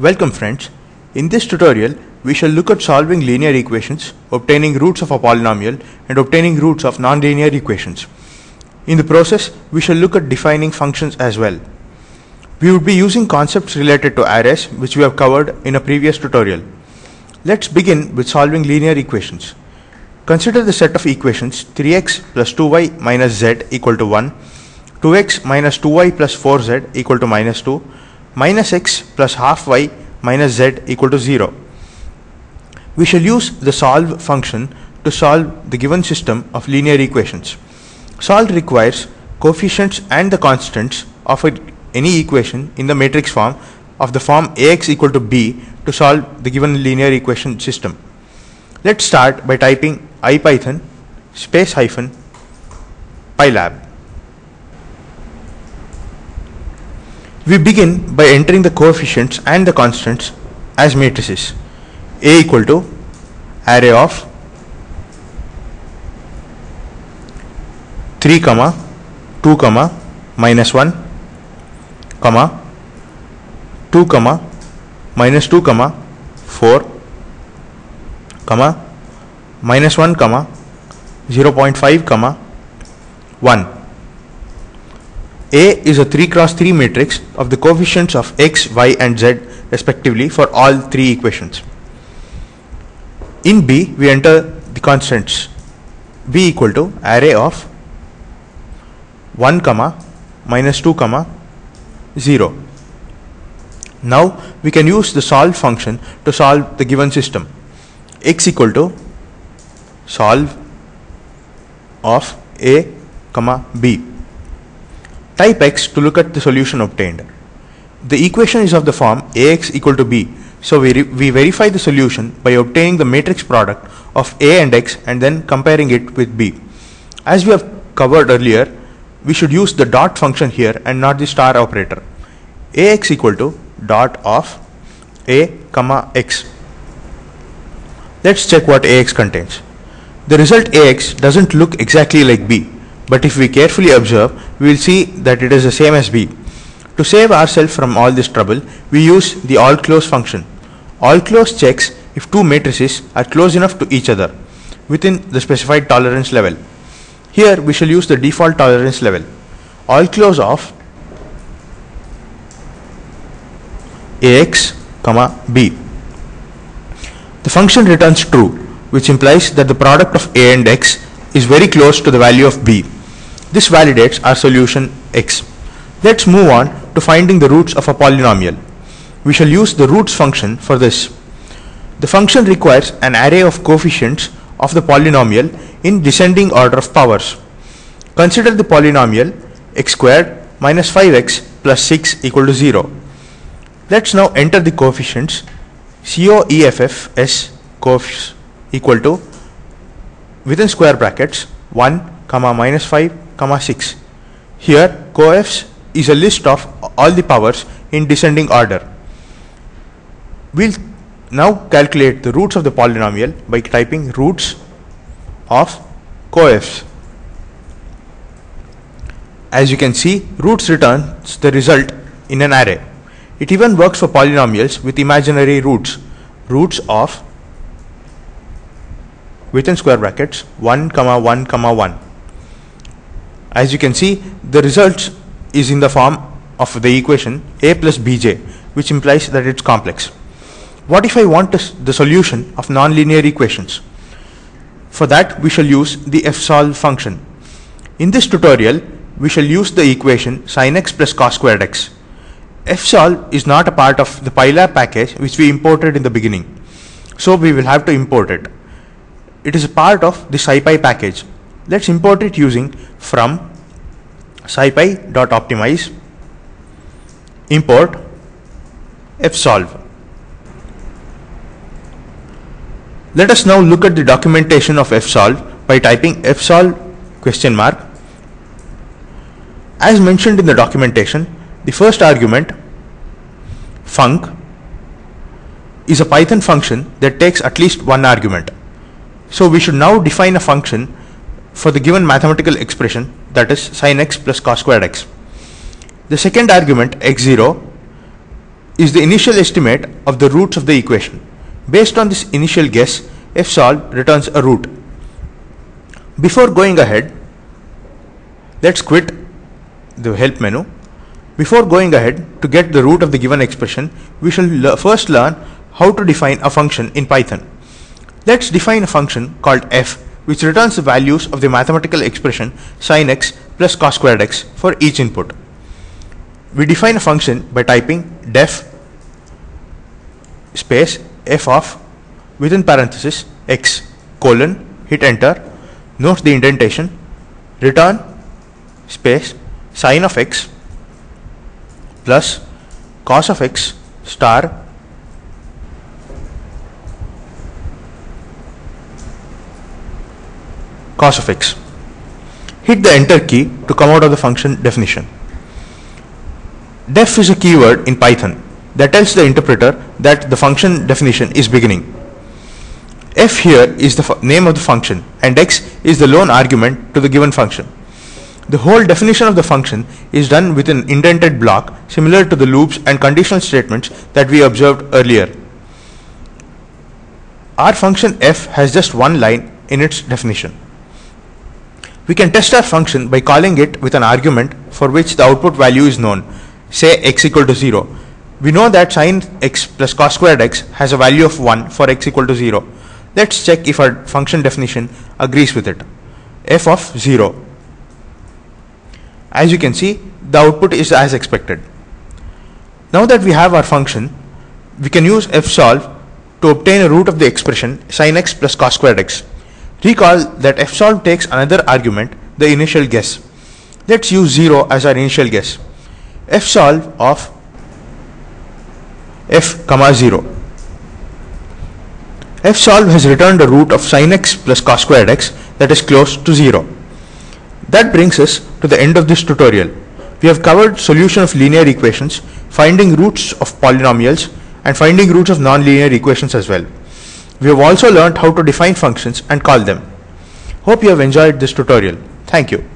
Welcome friends. In this tutorial, we shall look at solving linear equations, obtaining roots of a polynomial and obtaining roots of nonlinear equations. In the process, we shall look at defining functions as well. We would be using concepts related to arrays which we have covered in a previous tutorial. Let's begin with solving linear equations. Consider the set of equations 3x plus 2y minus z equal to 1, 2x minus 2y plus 4z equal to minus 2, minus x plus half y minus z equal to 0. We shall use the solve function to solve the given system of linear equations. Solve requires coefficients and the constants of a, any equation in the matrix form of the form ax equal to b to solve the given linear equation system. Let's start by typing ipython space hyphen pylab. We begin by entering the coefficients and the constants as matrices. A equal to array of 3 comma 2 comma minus 1 comma 2 comma minus 2 comma 4 comma minus 1 comma 0.5 comma 1 a is a 3 cross 3 matrix of the coefficients of x, y and z respectively for all three equations. In B, we enter the constants b equal to array of 1 comma minus 2 comma 0. Now we can use the solve function to solve the given system. x equal to solve of a comma b. Type x to look at the solution obtained. The equation is of the form ax equal to b. So we, we verify the solution by obtaining the matrix product of a and x and then comparing it with b. As we have covered earlier, we should use the dot function here and not the star operator. ax equal to dot of a comma x. Let's check what ax contains. The result ax doesn't look exactly like b, but if we carefully observe, we will see that it is the same as b. To save ourselves from all this trouble, we use the all close function. All close checks if two matrices are close enough to each other within the specified tolerance level. Here we shall use the default tolerance level. All close of ax b. The function returns true, which implies that the product of a and x is very close to the value of b. This validates our solution x. Let's move on to finding the roots of a polynomial. We shall use the roots function for this. The function requires an array of coefficients of the polynomial in descending order of powers. Consider the polynomial x squared minus 5x plus 6 equal to 0. Let's now enter the coefficients COEFFS coefs equal to within square brackets 1 comma minus 5 comma 6. Here coefs is a list of all the powers in descending order. We'll now calculate the roots of the polynomial by typing roots of coefs. As you can see, roots returns the result in an array. It even works for polynomials with imaginary roots. Roots of within square brackets 1 comma 1 comma 1. As you can see, the result is in the form of the equation a plus bj, which implies that it's complex. What if I want the solution of nonlinear equations? For that, we shall use the fsolve function. In this tutorial, we shall use the equation sin x plus cos squared x. fsolve is not a part of the pylab package which we imported in the beginning. So we will have to import it. It is a part of the scipy package. Let's import it using from scipy.optimize import fsolve. Let us now look at the documentation of fsolve by typing fsolve question mark. As mentioned in the documentation, the first argument func is a Python function that takes at least one argument. So we should now define a function for the given mathematical expression that is sin x plus cos squared x. The second argument x0 is the initial estimate of the roots of the equation. Based on this initial guess, f fsolve returns a root. Before going ahead, let's quit the help menu. Before going ahead, to get the root of the given expression, we shall le first learn how to define a function in Python. Let's define a function called f which returns the values of the mathematical expression sin x plus cos squared x for each input. We define a function by typing def space f of within parenthesis x colon hit enter note the indentation return space sin of x plus cos of x star cos of x. Hit the enter key to come out of the function definition. Def is a keyword in Python that tells the interpreter that the function definition is beginning. f here is the name of the function and x is the lone argument to the given function. The whole definition of the function is done with an indented block similar to the loops and conditional statements that we observed earlier. Our function f has just one line in its definition. We can test our function by calling it with an argument for which the output value is known, say x equal to 0. We know that sin x plus cos squared x has a value of 1 for x equal to 0. Let's check if our function definition agrees with it. f of 0. As you can see, the output is as expected. Now that we have our function, we can use fsolve to obtain a root of the expression sin x plus cos squared x. Recall that fsolve takes another argument, the initial guess. Let's use 0 as our initial guess. fsolve of f comma 0. fsolve has returned a root of sin x plus cos squared x that is close to 0. That brings us to the end of this tutorial. We have covered solution of linear equations, finding roots of polynomials and finding roots of nonlinear equations as well. We have also learned how to define functions and call them. Hope you have enjoyed this tutorial. Thank you.